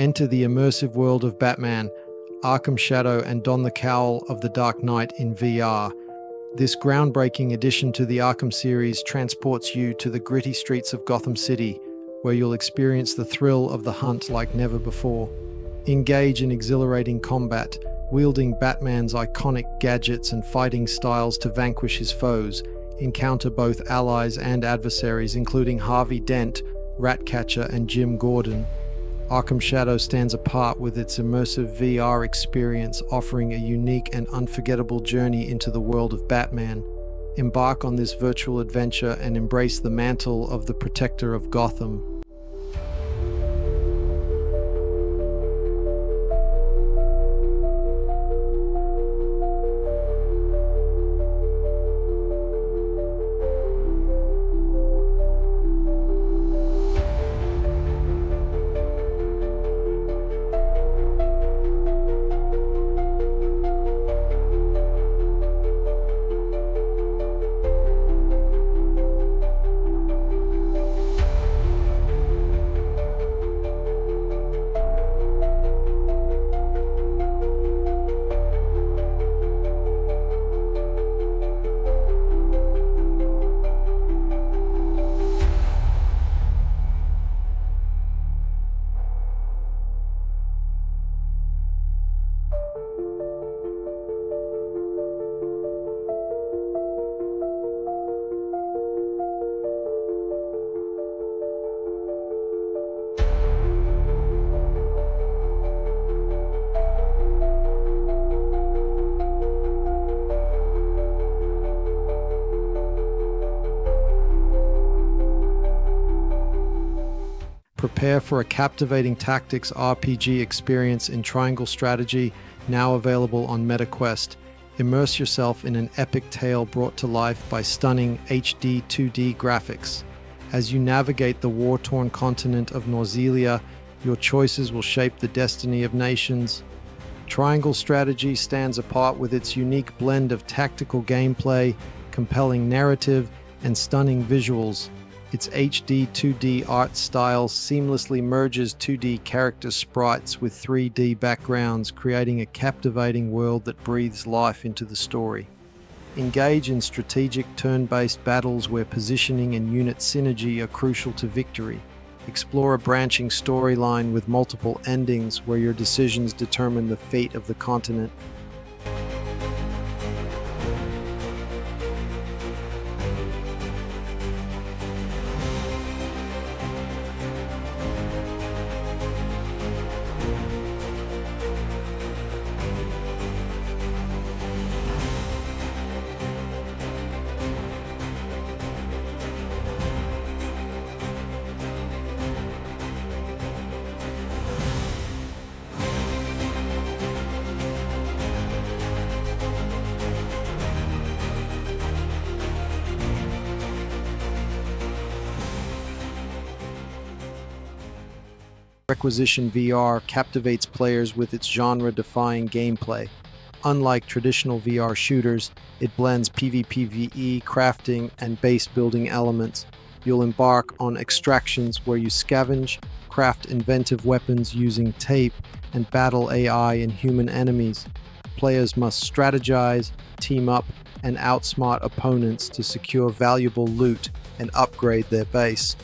Enter the immersive world of Batman, Arkham Shadow, and don the cowl of the Dark Knight in VR. This groundbreaking addition to the Arkham series transports you to the gritty streets of Gotham City, where you'll experience the thrill of the hunt like never before. Engage in exhilarating combat, wielding Batman's iconic gadgets and fighting styles to vanquish his foes. Encounter both allies and adversaries, including Harvey Dent, Ratcatcher, and Jim Gordon. Arkham Shadow stands apart with its immersive VR experience, offering a unique and unforgettable journey into the world of Batman. Embark on this virtual adventure and embrace the mantle of the protector of Gotham. Prepare for a captivating tactics RPG experience in Triangle Strategy, now available on MetaQuest. Immerse yourself in an epic tale brought to life by stunning HD 2D graphics. As you navigate the war torn continent of Norzelia, your choices will shape the destiny of nations. Triangle Strategy stands apart with its unique blend of tactical gameplay, compelling narrative, and stunning visuals. Its HD 2D art style seamlessly merges 2D character sprites with 3D backgrounds, creating a captivating world that breathes life into the story. Engage in strategic turn based battles where positioning and unit synergy are crucial to victory. Explore a branching storyline with multiple endings where your decisions determine the fate of the continent Requisition VR captivates players with its genre defying gameplay. Unlike traditional VR shooters, it blends PvPvE, crafting, and base building elements. You'll embark on extractions where you scavenge, craft inventive weapons using tape, and battle AI and human enemies. Players must strategize, team up, and outsmart opponents to secure valuable loot and upgrade their base.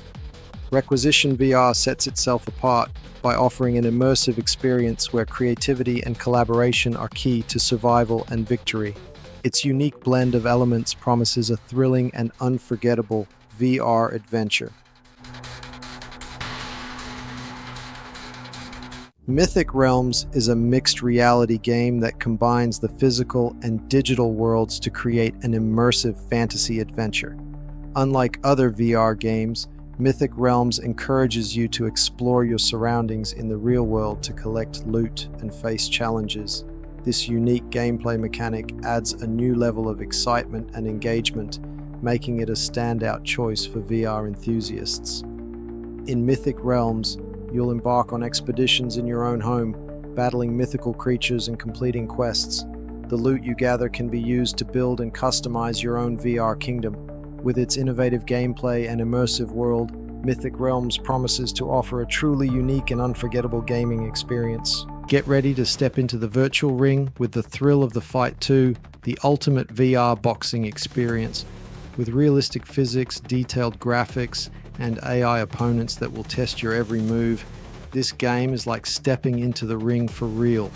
Requisition VR sets itself apart by offering an immersive experience where creativity and collaboration are key to survival and victory. Its unique blend of elements promises a thrilling and unforgettable VR adventure. Mythic Realms is a mixed reality game that combines the physical and digital worlds to create an immersive fantasy adventure. Unlike other VR games, Mythic Realms encourages you to explore your surroundings in the real world to collect loot and face challenges. This unique gameplay mechanic adds a new level of excitement and engagement, making it a standout choice for VR enthusiasts. In Mythic Realms, you'll embark on expeditions in your own home, battling mythical creatures and completing quests. The loot you gather can be used to build and customize your own VR kingdom. With its innovative gameplay and immersive world, Mythic Realms promises to offer a truly unique and unforgettable gaming experience. Get ready to step into the virtual ring with the thrill of the Fight 2, the ultimate VR boxing experience. With realistic physics, detailed graphics, and AI opponents that will test your every move, this game is like stepping into the ring for real.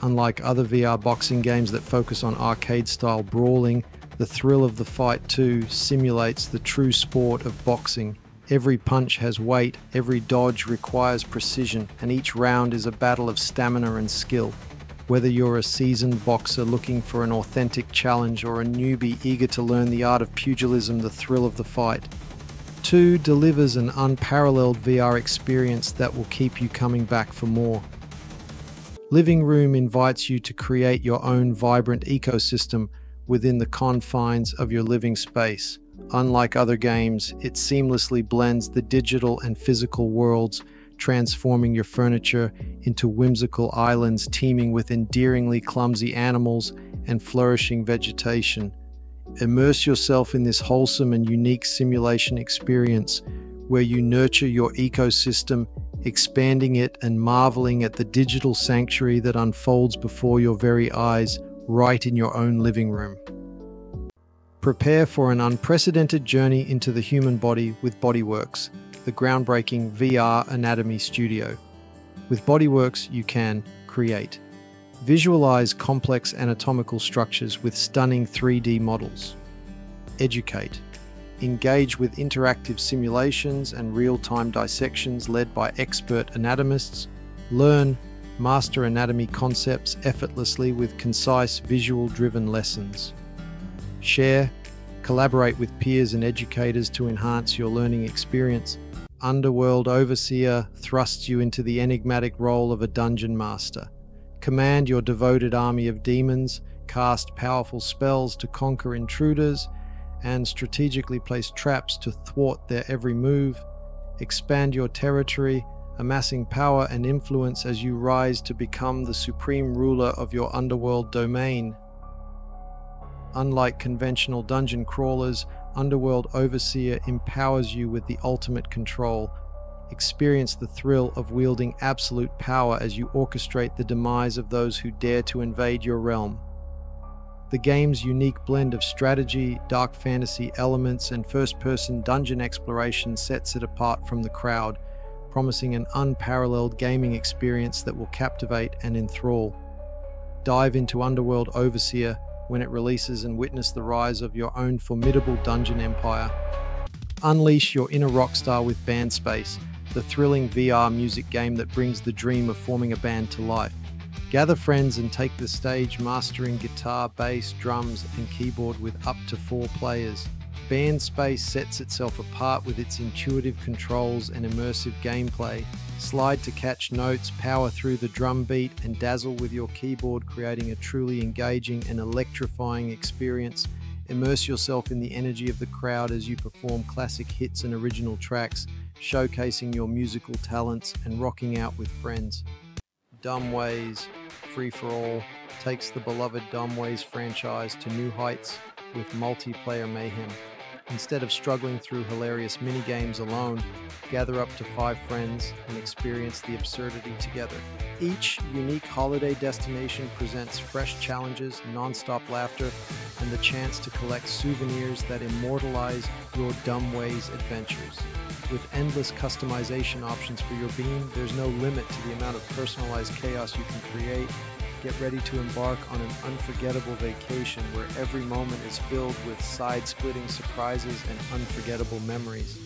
Unlike other VR boxing games that focus on arcade style brawling, the thrill of the fight 2 simulates the true sport of boxing. Every punch has weight, every dodge requires precision, and each round is a battle of stamina and skill. Whether you're a seasoned boxer looking for an authentic challenge or a newbie eager to learn the art of pugilism, the thrill of the fight. 2 delivers an unparalleled VR experience that will keep you coming back for more. Living Room invites you to create your own vibrant ecosystem within the confines of your living space. Unlike other games, it seamlessly blends the digital and physical worlds, transforming your furniture into whimsical islands teeming with endearingly clumsy animals and flourishing vegetation. Immerse yourself in this wholesome and unique simulation experience where you nurture your ecosystem, expanding it and marveling at the digital sanctuary that unfolds before your very eyes right in your own living room. Prepare for an unprecedented journey into the human body with Bodyworks, the groundbreaking VR anatomy studio. With Bodyworks, you can create. Visualize complex anatomical structures with stunning 3D models. Educate. Engage with interactive simulations and real time dissections led by expert anatomists. Learn master anatomy concepts effortlessly with concise visual driven lessons. Share, collaborate with peers and educators to enhance your learning experience. Underworld Overseer thrusts you into the enigmatic role of a dungeon master. Command your devoted army of demons, cast powerful spells to conquer intruders, and strategically place traps to thwart their every move. Expand your territory amassing power and influence as you rise to become the supreme ruler of your underworld domain. Unlike conventional dungeon crawlers, Underworld Overseer empowers you with the ultimate control. Experience the thrill of wielding absolute power as you orchestrate the demise of those who dare to invade your realm. The game's unique blend of strategy, dark fantasy elements, and first person dungeon exploration sets it apart from the crowd promising an unparalleled gaming experience that will captivate and enthrall. Dive into Underworld Overseer when it releases and witness the rise of your own formidable dungeon empire. Unleash your inner rockstar with Band Space, the thrilling VR music game that brings the dream of forming a band to life. Gather friends and take the stage mastering guitar, bass, drums, and keyboard with up to four players. Band Space sets itself apart with its intuitive controls and immersive gameplay. Slide to catch notes, power through the drum beat, and dazzle with your keyboard, creating a truly engaging and electrifying experience. Immerse yourself in the energy of the crowd as you perform classic hits and original tracks, showcasing your musical talents and rocking out with friends. Dumb Ways, Free for All, takes the beloved Dumb Ways franchise to new heights with multiplayer mayhem. Instead of struggling through hilarious mini games alone, gather up to five friends and experience the absurdity together. Each unique holiday destination presents fresh challenges, non-stop laughter, and the chance to collect souvenirs that immortalize your dumb ways adventures. With endless customization options for your bean, there's no limit to the amount of personalized chaos you can create Get ready to embark on an unforgettable vacation where every moment is filled with side splitting surprises and unforgettable memories.